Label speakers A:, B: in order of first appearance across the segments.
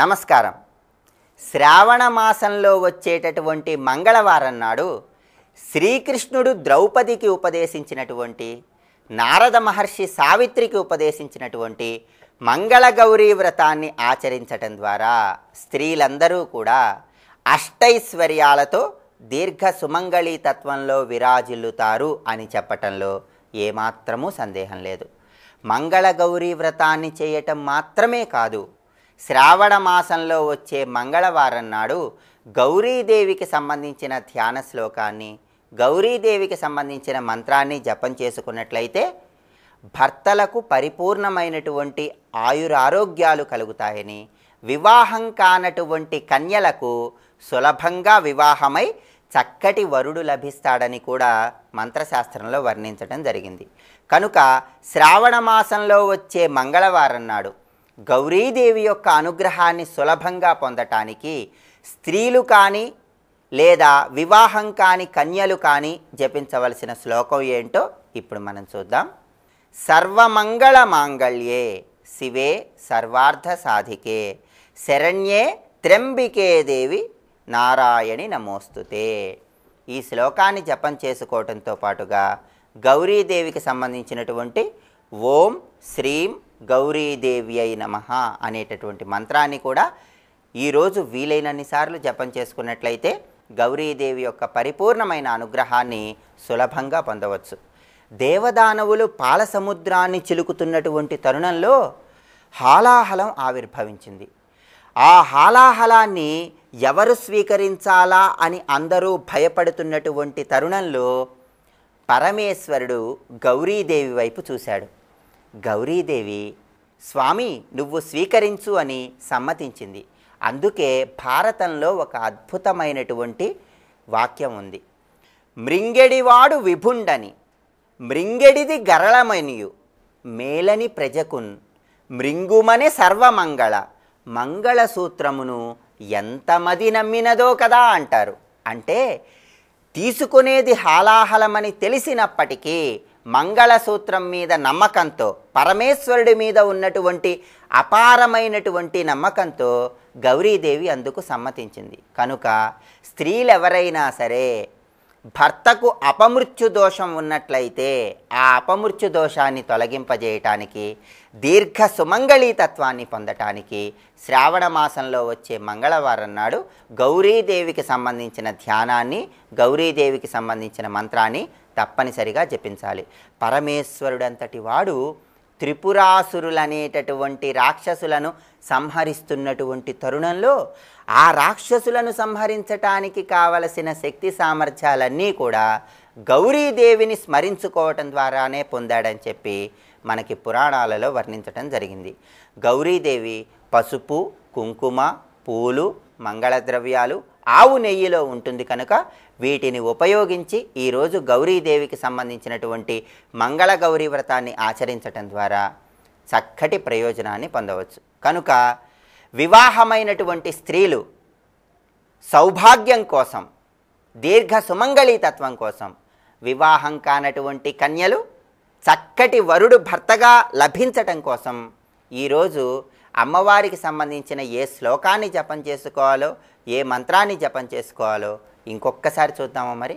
A: నమస్కారం. శ్రావణ మాసంలో వచ్చేటటువంటి మంగళవారం నాడు శ్రీకృష్ణుడు ద్రౌపదికి ఉపదేశించినటువంటి నారద మహర్షి సావిత్రికి ఉపదేశించినటువంటి మంగళగౌరీ వ్రతాన్ని ఆచరించటం ద్వారా స్త్రీలందరూ కూడా అష్టైశ్వర్యాలతో దీర్ఘ సుమంగళీ తత్వంలో విరాజిల్లుతారు అని చెప్పటంలో ఏమాత్రమూ సందేహం లేదు. మంగళగౌరీ వ్రతాన్ని చేయటం మాత్రమే కాదు శ్రావణ మాసంలో వచ్చే మంగళవారం నాడు గౌరీదేవికి సంబంధించిన ధ్యాన శ్లోకాన్ని గౌరీదేవికి సంబంధించిన మంత్రాన్ని జపం చేసుకున్నట్లయితే భర్తలకు పరిపూర్ణమైనటువంటి ఆయురారోగ్యాలు కలుగుతాయని వివాహం కానటువంటి కన్యలకు సులభంగా వివాహమై చక్కటి వరుడు లభిస్తాడని కూడా మంత్రశాస్త్రంలో వర్ణించడం జరిగింది. కనుక శ్రావణ మాసంలో వచ్చే మంగళవారం నాడు గౌరీదేవి యొక్క అనుగ్రహాన్ని సులభంగా పొందటానికి స్త్రీలు కానీ లేదా వివాహం కాని కన్యలు కానీ జపించవలసిన శ్లోకం ఏంటో ఇప్పుడు మనం చూద్దాం. సర్వమంగళ మాంగళ్యే శివే సర్వార్థ సాధికే శరణ్యే త్ర్యంబికే దేవి నారాయణి నమోస్తుతే. ఈ శ్లోకాన్ని జపం చేసుకోవటంతో పాటుగా గౌరీదేవికి సంబంధించినటువంటి ఓం శ్రీం గౌరీదేవి అయి నమ అనేటటువంటి మంత్రాన్ని కూడా ఈరోజు వీలైనన్ని సార్లు జపం చేసుకున్నట్లయితే గౌరీదేవి యొక్క పరిపూర్ణమైన అనుగ్రహాన్ని సులభంగా పొందవచ్చు. దేవదానవులు పాల సముద్రాన్ని చిలుకుతున్నటువంటి తరుణంలో హాలాహలం ఆవిర్భవించింది. ఆ హాలాహలాన్ని ఎవరు స్వీకరించాలా అని అందరూ భయపడుతున్నటువంటి తరుణంలో పరమేశ్వరుడు గౌరీదేవి వైపు చూశాడు. గౌరీదేవి స్వామి నువ్వు స్వీకరించు అని సమ్మతించింది. అందుకే భారతంలో ఒక అద్భుతమైనటువంటి వాక్యం ఉంది. మృంగెడివాడు విభుండని మృంగెడిది గరళమనియు మేలని ప్రజకున్ మృంగుమనే సర్వమంగళ మంగళసూత్రమును ఎంతమది నమ్మినదో కదా అంటారు. అంటే తీసుకునేది హాలాహలమని తెలిసినప్పటికీ మంగళసూత్రం మీద నమ్మకంతో పరమేశ్వరుడి మీద ఉన్నటువంటి అపారమైనటువంటి నమ్మకంతో గౌరీదేవి అందుకు సమ్మతించింది. కనుక స్త్రీలు ఎవరైనా సరే భర్తకు అపమృత్యు దోషం ఉన్నట్లయితే ఆ అపమృత్యు దోషాన్ని తొలగింపజేయటానికి దీర్ఘ సుమంగళీ తత్వాన్ని పొందటానికి శ్రావణ మాసంలో వచ్చే మంగళవారం నాడు గౌరీదేవికి సంబంధించిన ధ్యానాన్ని గౌరీదేవికి సంబంధించిన మంత్రాన్ని తప్పనిసరిగా జపించాలి. పరమేశ్వరుడంతటి వాడు త్రిపురాసురులనేటటువంటి రాక్షసులను సంహరిస్తున్నటువంటి తరుణంలో ఆ రాక్షసులను సంహరించటానికి కావలసిన శక్తి సామర్థ్యాలన్నీ కూడా గౌరీదేవిని స్మరించుకోవటం ద్వారానే పొందాడని చెప్పి మనకి పురాణాలలో వర్ణించటం జరిగింది. గౌరీదేవి పసుపు కుంకుమ పూలు మంగళద్రవ్యాలు ఆవు నెయ్యిలో ఉంటుంది కనుక వీటిని ఉపయోగించి ఈరోజు గౌరీదేవికి సంబంధించినటువంటి మంగళ గౌరీ వ్రతాన్ని ఆచరించటం ద్వారా చక్కటి ప్రయోజనాన్ని పొందవచ్చు. కనుక వివాహమైనటువంటి స్త్రీలు సౌభాగ్యం కోసం దీర్ఘ సుమంగళీతత్వం కోసం వివాహం కానటువంటి కన్యలు చక్కటి వరుడు భర్తగా లభించటం కోసం ఈరోజు అమ్మవారికి సంబంధించిన ఏ శ్లోకాన్ని జపం చేసుకోవాలో ఏ మంత్రాన్ని జపం చేసుకోవాలో ఇంకొక్కసారి చూద్దామా మరి?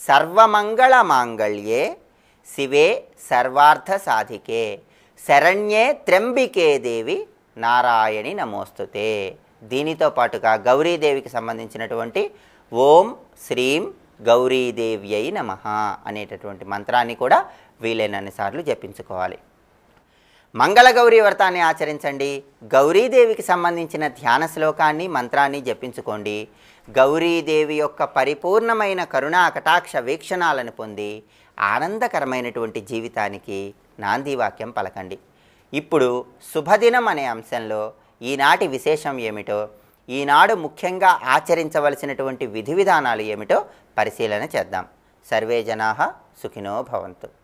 A: సర్వమంగళ మాంగళ్యే శివే సర్వార్థ సాధికే శరణ్యే త్ర్యంబికే దేవి నారాయణి నమోస్తుతే. దీనితో పాటుగా గౌరీదేవికి సంబంధించినటువంటి ఓం శ్రీం గౌరీదేవ్యై నమ అనేటటువంటి మంత్రాన్ని కూడా వీలైనన్ని సార్లు జపించుకోవాలి. మంగళగౌరీ వ్రతాన్ని ఆచరించండి. గౌరీదేవికి సంబంధించిన ధ్యాన శ్లోకాన్ని మంత్రాన్ని జపించుకోండి. గౌరీదేవి యొక్క పరిపూర్ణమైన కరుణా కటాక్ష వీక్షణాలను పొంది ఆనందకరమైనటువంటి జీవితానికి నాంది వాక్యం పలకండి. ఇప్పుడు శుభదినం అనే అంశంలో ఈనాటి విశేషం ఏమిటో ఈనాడు ముఖ్యంగా ఆచరించవలసినటువంటి విధి విధానాలు ఏమిటో పరిశీలన చేద్దాం. సర్వే జనా సుఖినో భవంతు.